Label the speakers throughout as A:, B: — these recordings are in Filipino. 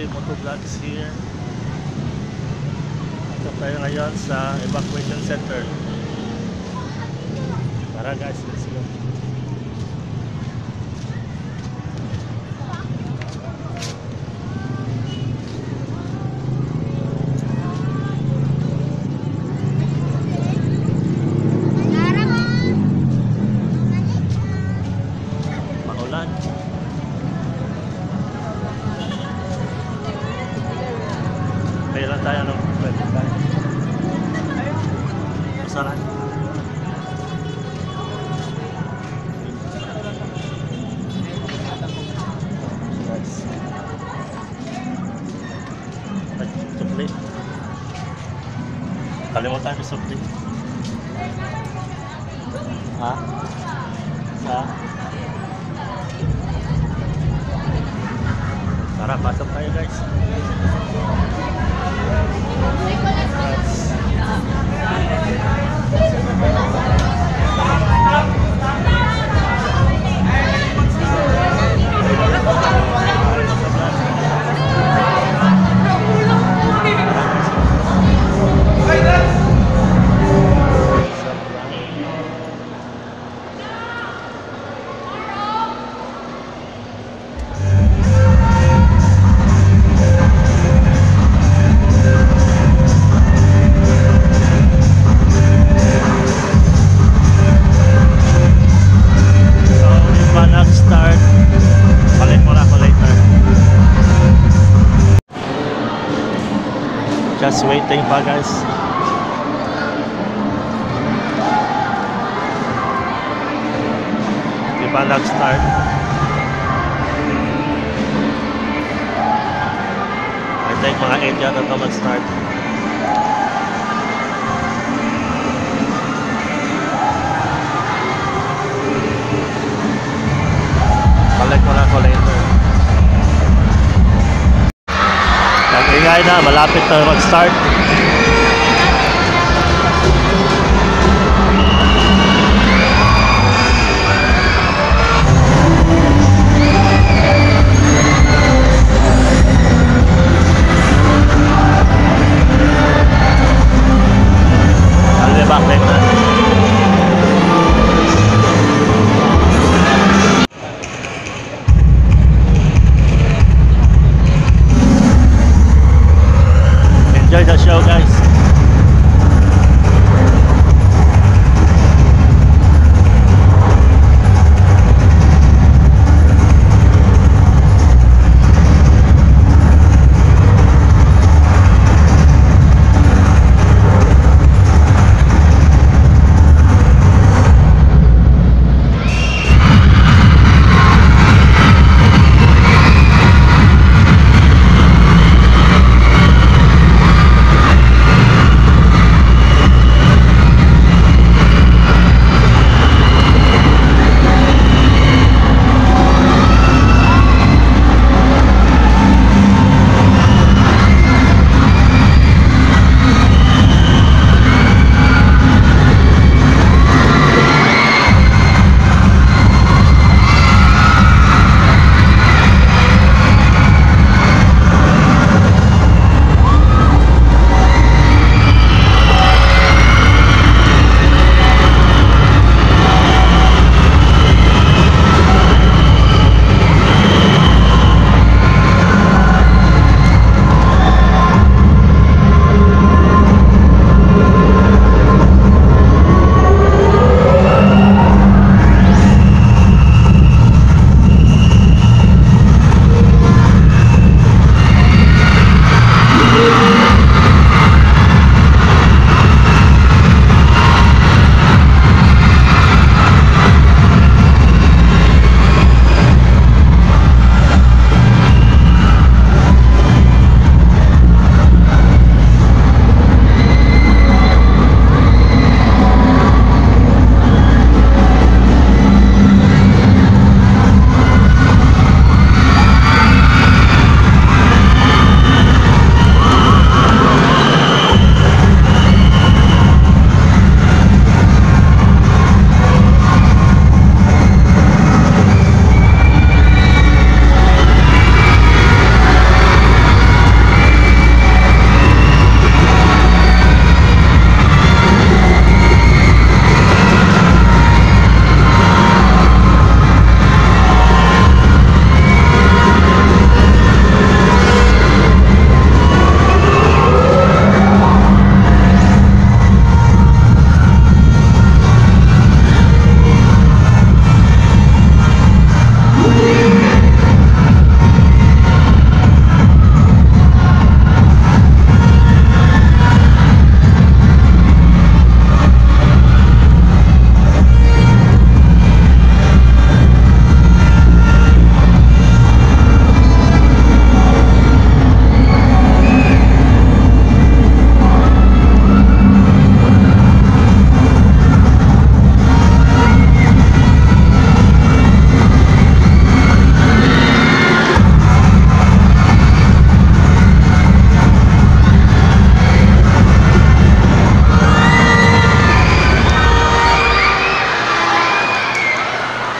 A: Sanope Motovlogs here. Ito tayo ngayon sa evacuation center. Tara guys, let's Tara, pasok tayo guys. So, Just waiting pa guys. Di pa nag-start. I think mga 8 yata ito mag-start. Balik na, malapit na mag-start.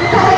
B: Thank.